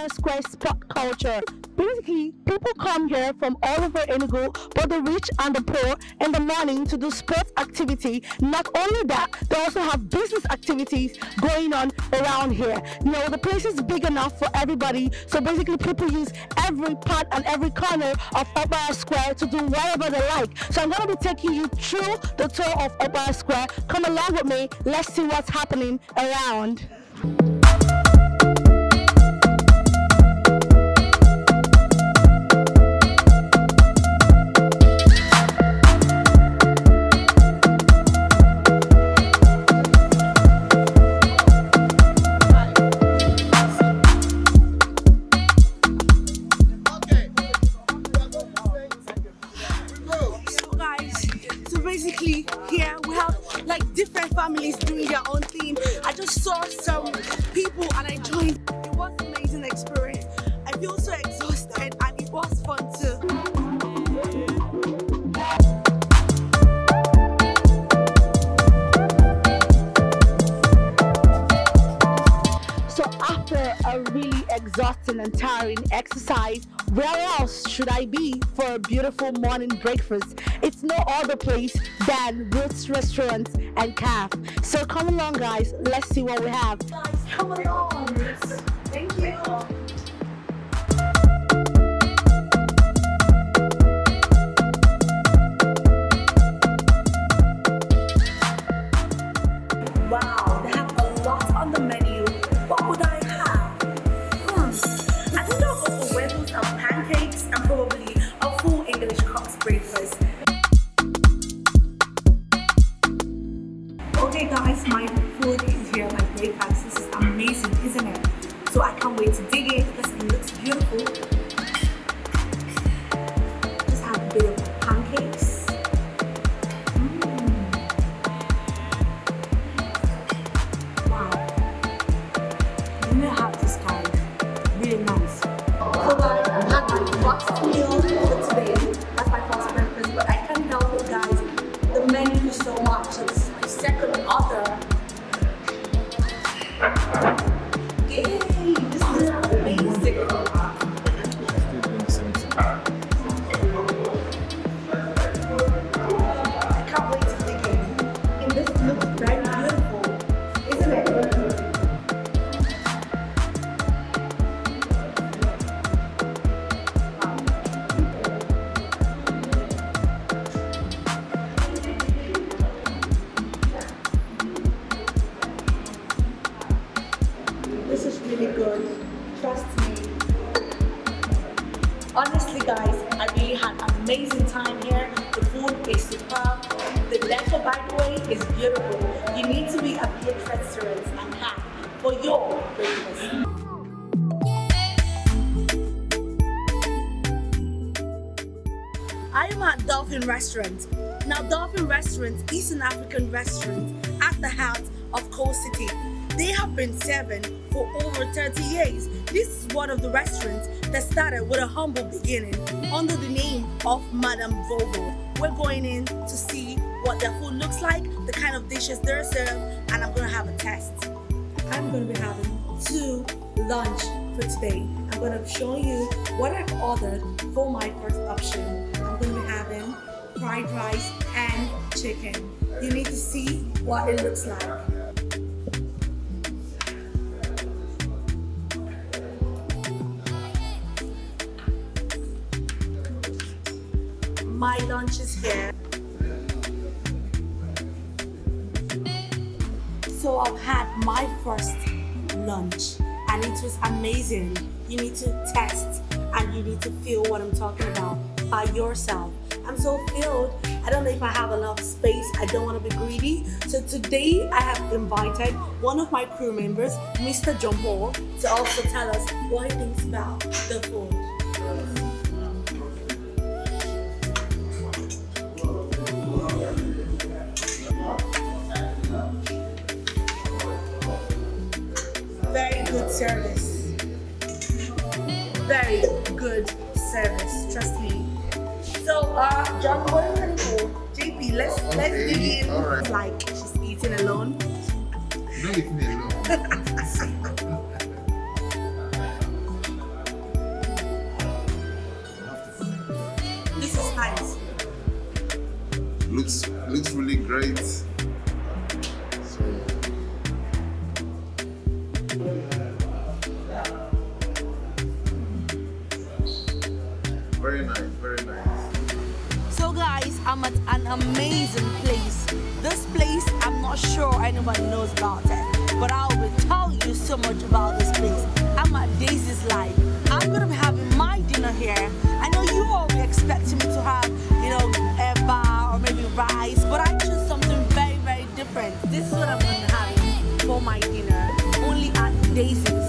Okpara Square spot culture. Basically, people come here from all over Enugu, both the rich and the poor, in the morning to do sports activity. Not only that, they also have business activities going on around here. You know, the place is big enough for everybody, so basically people use every part and every corner of Okpara Square to do whatever they like. So I'm going to be taking you through the tour of Okpara Square. Come along with me. Let's see what's happening around. Some people and I joined. And tiring exercise, where else should I be for a beautiful morning breakfast? It's no other place than Roots Restaurant and Cafe. So come along guys, let's see what we have. Guys, come along. Thank you. Breakfast. Amazing time here. The food is superb. The decor, by the way, is beautiful. You need to be at good restaurants and have for your breakfast. I am at Dolphin Restaurant. Now, Dolphin Restaurant is an African restaurant at the heart of Coal City. They have been serving for over 30 years. This is one of the restaurants that started with a humble beginning under the name of Madame Vovo. We're going in to see what their food looks like, the kind of dishes they're served, and I'm gonna have a test. I'm gonna be having two lunch for today. I'm gonna showing you what I've ordered for my first option. I'm gonna be having fried rice and chicken. You need to see what it looks like. My lunch is here. So I've had my first lunch and it was amazing. You need to test and you need to feel what I'm talking about by yourself. I'm so filled. I don't know if I have enough space. I don't want to be greedy. So today I have invited one of my crew members, Mr. John Paul, to also tell us what he thinks about the food. service. Very good service, trust me. So, uh, John, what are you? JP, let's okay. let's dig in. Like she's eating alone. Not eating alone. this is nice. Looks looks really great. Very nice, very nice. So guys, I'm at an amazing place. This place, I'm not sure anybody knows about it, but I will tell you so much about this place. I'm at Daisy's Life. I'm gonna be having my dinner here. I know you all be expecting me to have, you know, eba or maybe rice, but I choose something very, very different. This is what I'm gonna have for my dinner, only at Daisy's